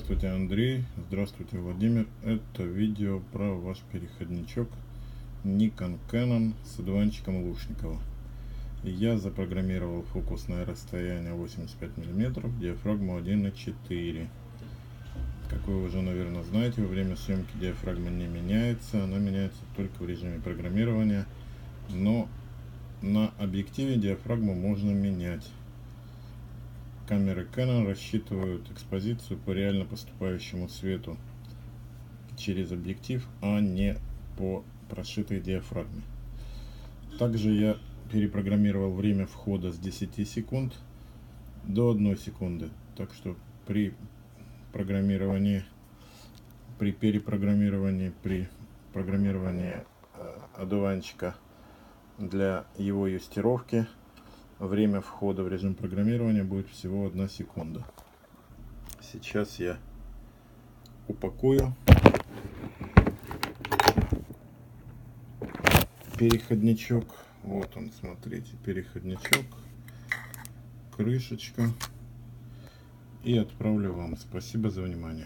Здравствуйте, Андрей. Здравствуйте, Владимир. Это видео про ваш переходничок Nikon Canon с одуванчиком Лушникова. Я запрограммировал фокусное расстояние 85 мм, диафрагму 1 на 4. Как вы уже, наверное, знаете, во время съемки диафрагма не меняется. Она меняется только в режиме программирования. Но на объективе диафрагму можно менять камеры Canon рассчитывают экспозицию по реально поступающему свету через объектив, а не по прошитой диафрагме. Также я перепрограммировал время входа с 10 секунд до 1 секунды. Так что при программировании, при перепрограммировании, при программировании э, одуванчика для его юстировки – время входа в режим программирования будет всего одна секунда. Сейчас я упакую переходничок. Вот он, смотрите, переходничок, крышечка. И отправлю вам. Спасибо за внимание.